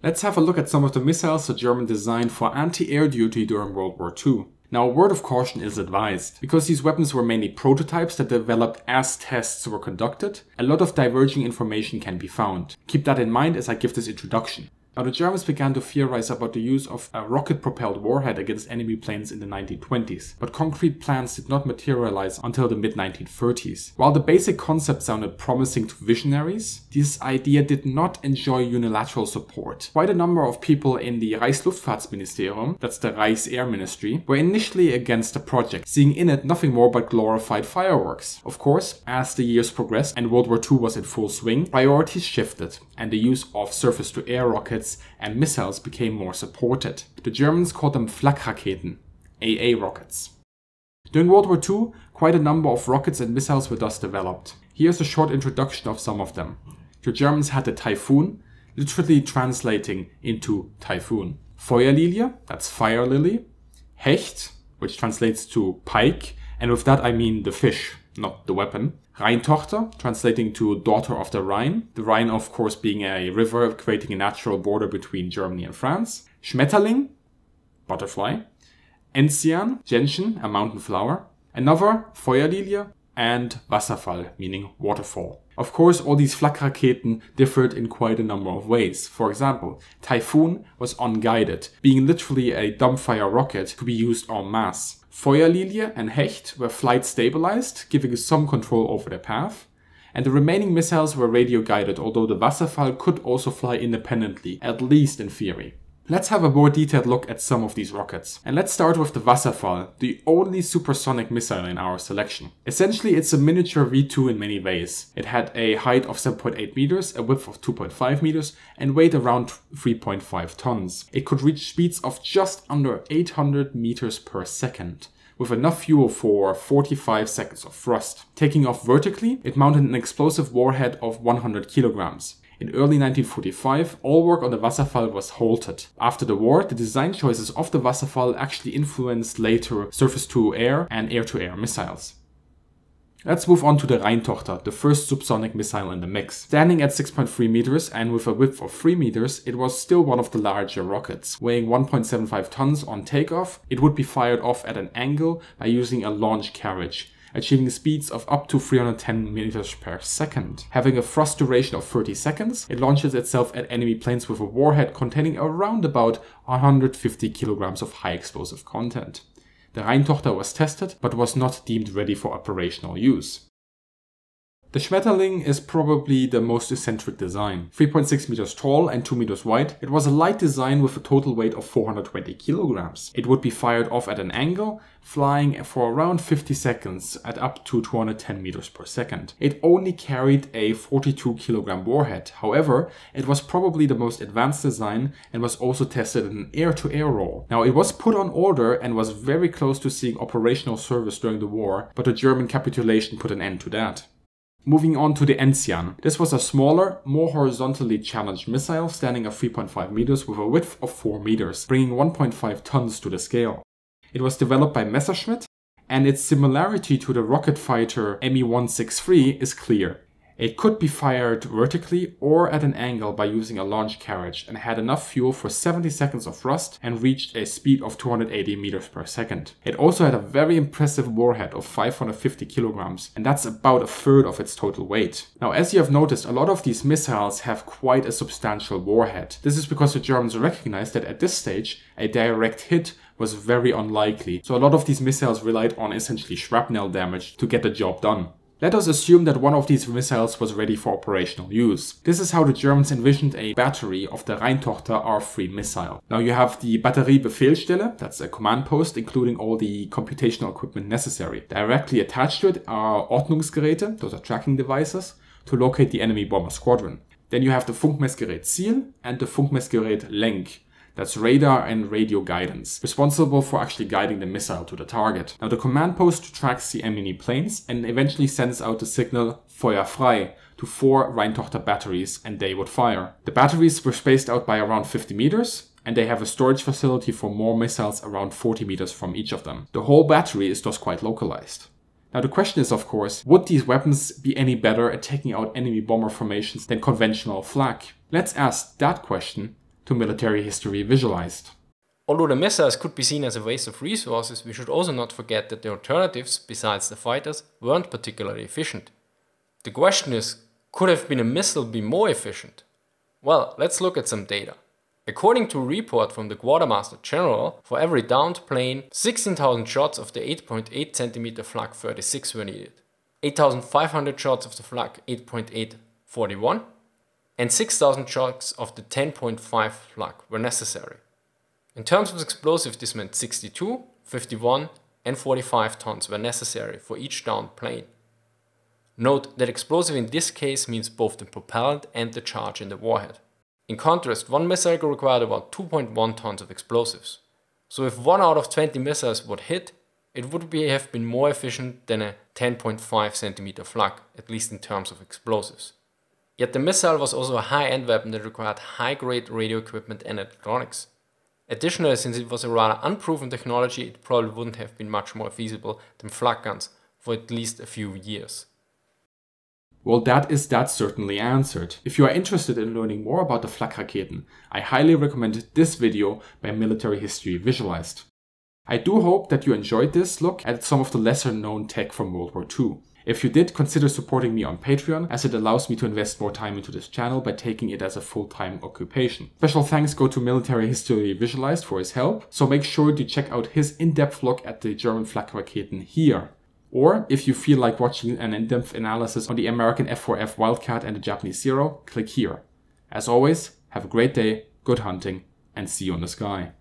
Let's have a look at some of the missiles the German designed for anti-air duty during World War II. Now, a word of caution is advised. Because these weapons were mainly prototypes that developed as tests were conducted, a lot of diverging information can be found. Keep that in mind as I give this introduction. Now, the Germans began to theorize about the use of a rocket propelled warhead against enemy planes in the 1920s, but concrete plans did not materialize until the mid 1930s. While the basic concept sounded promising to visionaries, this idea did not enjoy unilateral support. Quite a number of people in the Reichsluftfahrtsministerium, that's the Reichsair Ministry, were initially against the project, seeing in it nothing more but glorified fireworks. Of course, as the years progressed and World War II was in full swing, priorities shifted, and the use of surface to air rockets rockets and missiles became more supported. The Germans called them Flakraketen, AA rockets. During World War II, quite a number of rockets and missiles were thus developed. Here's a short introduction of some of them. The Germans had the Taifun, literally translating into typhoon. Feuerlilie, that's fire lily. Hecht, which translates to pike, and with that I mean the fish, not the weapon. Rheintochter, translating to daughter of the Rhine. The Rhine, of course, being a river creating a natural border between Germany and France. Schmetterling, butterfly. Enzian, gentian, a mountain flower. Another, Feuerlilie. And Wasserfall, meaning waterfall. Of course, all these Flakraketen differed in quite a number of ways. For example, Taifun was unguided, being literally a dumbfire rocket to be used en masse. Feuerlilie and Hecht were flight stabilized, giving some control over their path, and the remaining missiles were radio guided, although the Wasserfall could also fly independently, at least in theory. Let's have a more detailed look at some of these rockets. And let's start with the Wasserfall, the only supersonic missile in our selection. Essentially, it's a miniature V2 in many ways. It had a height of 7.8 meters, a width of 2.5 meters, and weighed around 3.5 tons. It could reach speeds of just under 800 meters per second with enough fuel for 45 seconds of thrust. Taking off vertically, it mounted an explosive warhead of 100 kilograms. In early 1945, all work on the Wasserfall was halted. After the war, the design choices of the Wasserfall actually influenced later surface-to-air and air-to-air missiles. Let's move on to the Rheintochter, the first subsonic missile in the mix. Standing at 6.3 meters and with a width of 3 meters, it was still one of the larger rockets. Weighing 1.75 tons on takeoff, it would be fired off at an angle by using a launch carriage achieving speeds of up to 310 meters per second. Having a thrust duration of 30 seconds, it launches itself at enemy planes with a warhead containing around about 150 kilograms of high explosive content. The Rheintochter was tested, but was not deemed ready for operational use. The Schmetterling is probably the most eccentric design. 3.6 meters tall and 2 meters wide, it was a light design with a total weight of 420 kilograms. It would be fired off at an angle, flying for around 50 seconds at up to 210 meters per second. It only carried a 42 kilogram warhead. However, it was probably the most advanced design and was also tested in an air-to-air -air role. Now, it was put on order and was very close to seeing operational service during the war, but the German capitulation put an end to that. Moving on to the Enzian. This was a smaller, more horizontally challenged missile standing at 3.5 meters with a width of 4 meters, bringing 1.5 tons to the scale. It was developed by Messerschmitt, and its similarity to the rocket fighter Me-163 is clear. It could be fired vertically or at an angle by using a launch carriage and had enough fuel for 70 seconds of thrust and reached a speed of 280 meters per second. It also had a very impressive warhead of 550 kilograms and that's about a third of its total weight. Now as you have noticed, a lot of these missiles have quite a substantial warhead. This is because the Germans recognized that at this stage a direct hit was very unlikely, so a lot of these missiles relied on essentially shrapnel damage to get the job done. Let us assume that one of these missiles was ready for operational use. This is how the Germans envisioned a battery of the Rheintochter R3 missile. Now you have the Batteriebefehlsstelle, that's a command post including all the computational equipment necessary. Directly attached to it are Ortungsgeräte, those are tracking devices, to locate the enemy bomber squadron. Then you have the Funkmessgerät Ziel and the Funkmessgerät Lenk, that's radar and radio guidance, responsible for actually guiding the missile to the target. Now the command post tracks the enemy planes and eventually sends out the signal Feuer frei to four Rheintochter batteries and they would fire. The batteries were spaced out by around 50 meters and they have a storage facility for more missiles around 40 meters from each of them. The whole battery is thus quite localized. Now the question is of course, would these weapons be any better at taking out enemy bomber formations than conventional flak? Let's ask that question to military history visualized. Although the missiles could be seen as a waste of resources, we should also not forget that the alternatives, besides the fighters, weren't particularly efficient. The question is, could have been a missile be more efficient? Well, let's look at some data. According to a report from the Quartermaster General, for every downed plane, 16,000 shots of the 8.8 cm Flak 36 were needed, 8,500 shots of the Flak 8.8 41, and 6,000 shots of the 10.5 Flak were necessary. In terms of explosives, this meant 62, 51, and 45 tons were necessary for each downed plane. Note that explosive in this case means both the propellant and the charge in the warhead. In contrast, one missile required about 2.1 tons of explosives. So if one out of 20 missiles would hit, it would be, have been more efficient than a 10.5 cm flak, at least in terms of explosives. Yet the missile was also a high-end weapon that required high-grade radio equipment and electronics. Additionally, since it was a rather unproven technology, it probably wouldn't have been much more feasible than flak guns for at least a few years. Well, that is that certainly answered. If you are interested in learning more about the Flak-Raketen, I highly recommend this video by Military History Visualized. I do hope that you enjoyed this look at some of the lesser known tech from World War II. If you did, consider supporting me on Patreon as it allows me to invest more time into this channel by taking it as a full-time occupation. Special thanks go to Military History Visualized for his help, so make sure to check out his in-depth look at the German Flak-Raketen here. Or if you feel like watching an in-depth analysis on the American F4F Wildcat and the Japanese Zero, click here. As always, have a great day, good hunting, and see you on the sky.